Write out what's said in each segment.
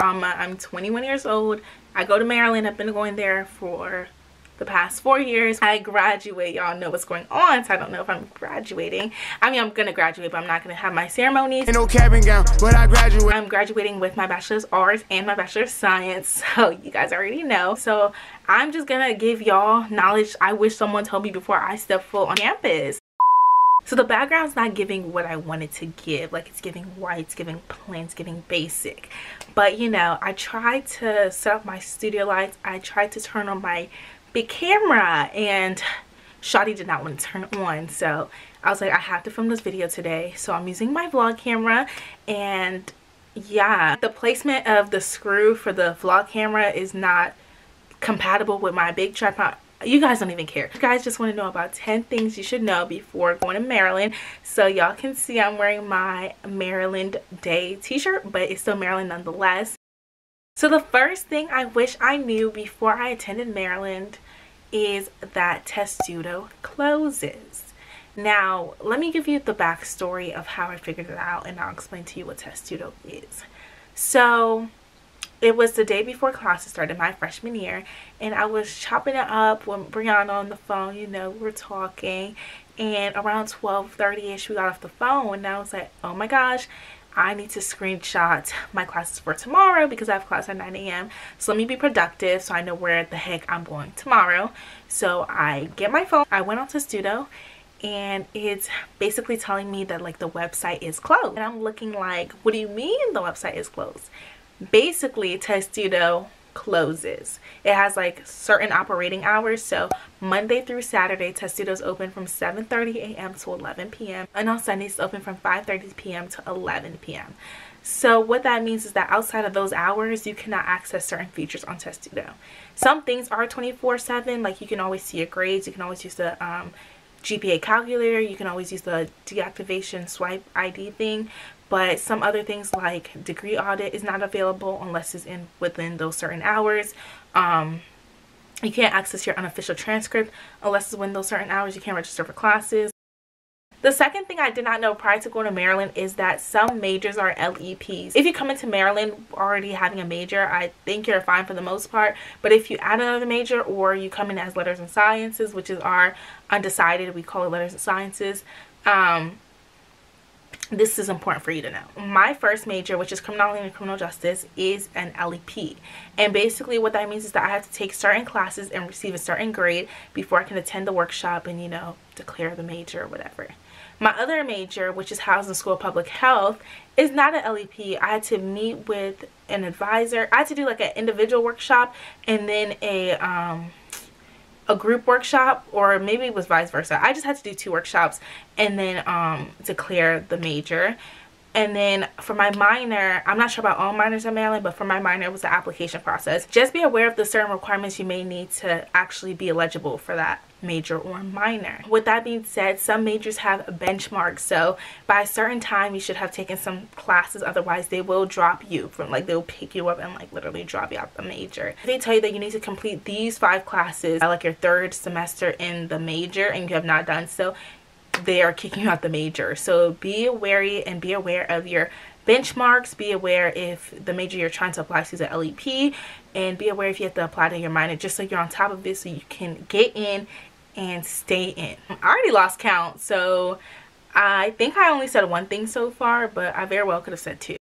Um, I'm 21 years old. I go to Maryland. I've been going there for the past four years. I graduate. Y'all know what's going on, so I don't know if I'm graduating. I mean, I'm gonna graduate, but I'm not gonna have my ceremonies. Ain't no cabin gown, but I graduate. I'm graduating with my bachelor's arts and my bachelor's science, so you guys already know. So I'm just gonna give y'all knowledge I wish someone told me before I step foot on campus. So the background's not giving what I wanted to give. Like it's giving white, it's giving plain, it's giving basic. But you know, I tried to set up my studio lights. I tried to turn on my big camera and Shotty did not want to turn on. So I was like, I have to film this video today. So I'm using my vlog camera and yeah, the placement of the screw for the vlog camera is not compatible with my big tripod you guys don't even care. You guys just want to know about 10 things you should know before going to maryland. So y'all can see i'm wearing my maryland day t-shirt but it's still maryland nonetheless. So the first thing i wish i knew before i attended maryland is that testudo closes. Now let me give you the backstory of how i figured it out and i'll explain to you what testudo is. So it was the day before classes started my freshman year and I was chopping it up with Brianna on the phone you know we're talking and around 12:30ish we got off the phone and I was like oh my gosh I need to screenshot my classes for tomorrow because I have class at 9 a.m. So let me be productive so I know where the heck I'm going tomorrow. So I get my phone. I went on Testudo and it's basically telling me that like the website is closed. And I'm looking like, what do you mean the website is closed? Basically Testudo closes. It has like certain operating hours. So Monday through Saturday, Testudo's open from 7.30 a.m. to 11 p.m. And on Sundays, it's open from 5.30 p.m. to 11 p.m. So what that means is that outside of those hours, you cannot access certain features on Testudo. Some things are 24-7, like you can always see your grades, you can always use the um, GPA calculator, you can always use the deactivation swipe ID thing, but some other things like degree audit is not available unless it's in within those certain hours. Um, you can't access your unofficial transcript unless it's within those certain hours. You can't register for classes the second thing I did not know prior to going to Maryland is that some majors are LEPs. If you come into Maryland already having a major, I think you're fine for the most part. But if you add another major or you come in as letters and sciences, which is our undecided, we call it letters and sciences, um, this is important for you to know. My first major, which is criminology and criminal justice, is an LEP. And basically what that means is that I have to take certain classes and receive a certain grade before I can attend the workshop and, you know, declare the major or whatever. My other major, which is Housing School of Public Health, is not an LEP. I had to meet with an advisor. I had to do like an individual workshop and then a um, a group workshop or maybe it was vice versa. I just had to do two workshops and then um, declare the major. And then for my minor, I'm not sure about all minors in Maryland, but for my minor, it was the application process. Just be aware of the certain requirements you may need to actually be eligible for that major or minor. With that being said, some majors have benchmarks. So by a certain time, you should have taken some classes. Otherwise, they will drop you from like, they'll pick you up and like literally drop you out the major. They tell you that you need to complete these five classes by like your third semester in the major and you have not done so, they are kicking out the major. So be wary and be aware of your benchmarks. Be aware if the major you're trying to apply to is an LEP and be aware if you have to apply to your minor just so you're on top of it so you can get in and stay in. I already lost count so I think I only said one thing so far but I very well could have said two.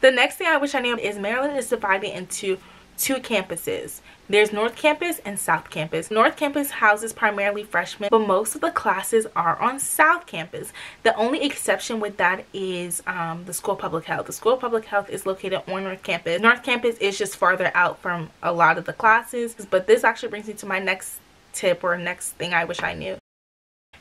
The next thing I wish I knew is Maryland is divided into two campuses. There's North Campus and South Campus. North Campus houses primarily freshmen, but most of the classes are on South Campus. The only exception with that is um, the School of Public Health. The School of Public Health is located on North Campus. North Campus is just farther out from a lot of the classes, but this actually brings me to my next tip or next thing I wish I knew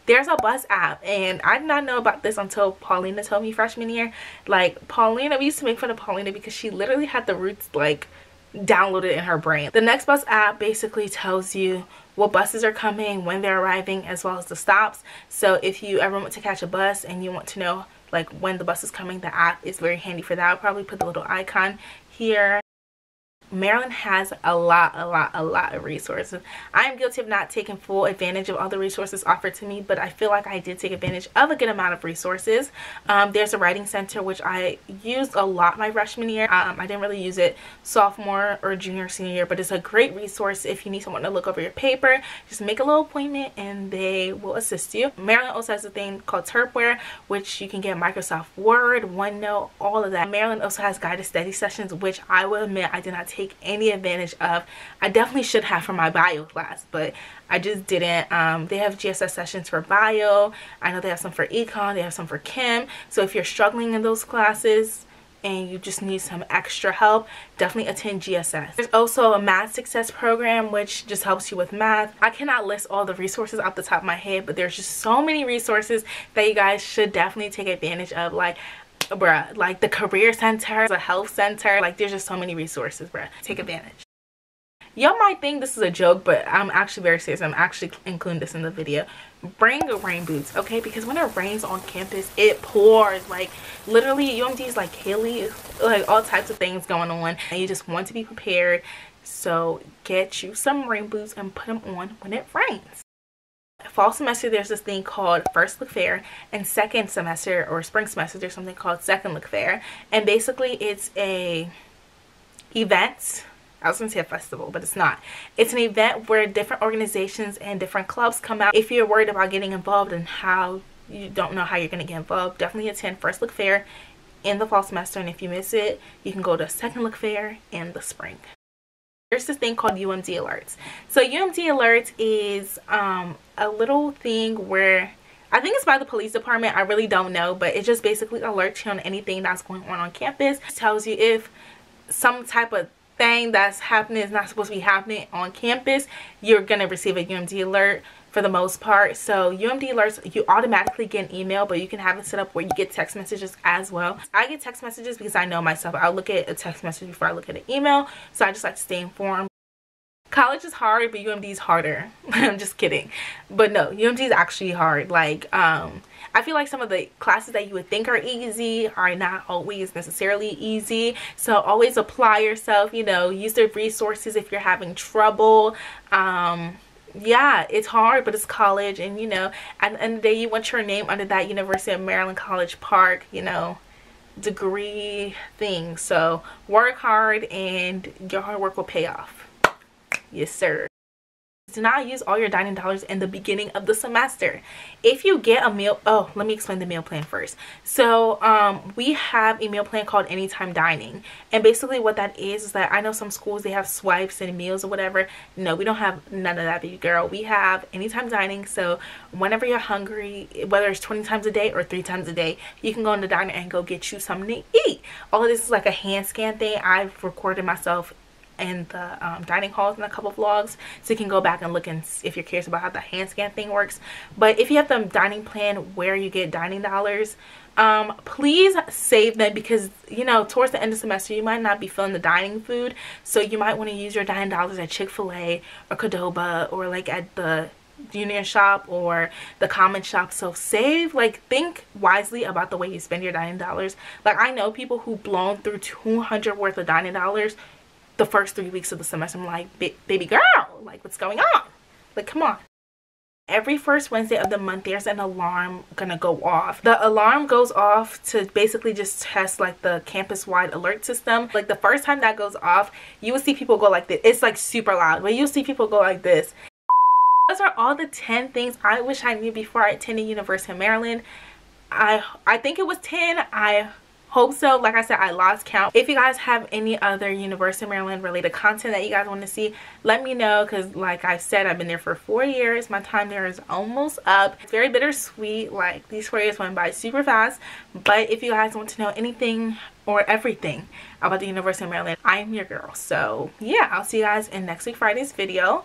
there's a bus app and I did not know about this until Paulina told me freshman year like Paulina we used to make fun of Paulina because she literally had the routes like downloaded in her brain. The Next Bus app basically tells you what buses are coming, when they're arriving, as well as the stops. So if you ever want to catch a bus and you want to know like when the bus is coming, the app is very handy for that. I'll probably put the little icon here. Maryland has a lot, a lot, a lot of resources. I am guilty of not taking full advantage of all the resources offered to me, but I feel like I did take advantage of a good amount of resources. Um, there's a writing center, which I used a lot my freshman year. Um, I didn't really use it sophomore or junior, senior year, but it's a great resource if you need someone to look over your paper. Just make a little appointment and they will assist you. Maryland also has a thing called Terpware, which you can get Microsoft Word, OneNote, all of that. Maryland also has guided study sessions, which I will admit I did not take take any advantage of. I definitely should have for my bio class, but I just didn't. Um, they have GSS sessions for bio. I know they have some for econ. They have some for chem. So if you're struggling in those classes, and you just need some extra help, definitely attend GSS. There's also a math success program which just helps you with math. I cannot list all the resources off the top of my head, but there's just so many resources that you guys should definitely take advantage of. Like bruh like the career center the health center like there's just so many resources bruh. Take advantage. Y'all might think this is a joke but i'm actually very serious. I'm actually including this in the video. Bring rain boots okay? Because when it rains on campus it pours like literally umd is like hilly like all types of things going on and you just want to be prepared. So get you some rain boots and put them on when it rains fall semester there's this thing called first look fair and second semester or spring semester there's something called second look fair and basically it's a event I was gonna say a festival, but it's not. It's an event where different organizations and different clubs come out. If you're worried about getting involved and how you don't know how you're gonna get involved, definitely attend First Look Fair in the fall semester. And if you miss it, you can go to Second Look Fair in the spring there's this thing called UMD alerts. So UMD alerts is um, a little thing where I think it's by the police department. I really don't know, but it just basically alerts you on anything that's going on on campus. It tells you if some type of thing that's happening is not supposed to be happening on campus, you're going to receive a UMD alert for the most part. So UMD alerts, you automatically get an email, but you can have it set up where you get text messages as well. I get text messages because I know myself. I'll look at a text message before I look at an email. So I just like to stay informed. College is hard, but UMD is harder. I'm just kidding. But no, UMD is actually hard. Like, um, I feel like some of the classes that you would think are easy are not always necessarily easy. So always apply yourself, you know, use the resources if you're having trouble. Um, yeah it's hard but it's college and you know at the end of the day you want your name under that university of maryland college park you know degree thing. So work hard and your hard work will pay off. Yes sir do not use all your dining dollars in the beginning of the semester. If you get a meal oh let me explain the meal plan first. So um we have a meal plan called anytime dining. And basically what that is is that i know some schools they have swipes and meals or whatever. No we don't have none of that baby girl. We have anytime dining. So whenever you're hungry whether it's 20 times a day or three times a day you can go in the diner and go get you something to eat. All of this is like a hand scan thing. I've recorded myself in the um, dining halls in a couple vlogs. So you can go back and look and if you're curious about how the hand scan thing works. But if you have the dining plan where you get dining dollars um, please save them because you know towards the end of semester you might not be feeling the dining food. So you might want to use your dining dollars at Chick-fil-A or Qdoba or like at the union shop or the common shop. So save like think wisely about the way you spend your dining dollars. Like i know people who blown through 200 worth of dining dollars the first three weeks of the semester. I'm like, baby girl, like what's going on? Like, come on. Every first Wednesday of the month, there's an alarm gonna go off. The alarm goes off to basically just test like the campus-wide alert system. Like the first time that goes off, you will see people go like this. It's like super loud, but you'll see people go like this. Those are all the 10 things I wish I knew before I attended University of Maryland. I I think it was 10. I hope so. Like i said i lost count. If you guys have any other university of maryland related content that you guys want to see let me know because like i said i've been there for four years. My time there is almost up. It's very bittersweet like these four years went by super fast. But if you guys want to know anything or everything about the university of maryland i'm your girl. So yeah i'll see you guys in next week friday's video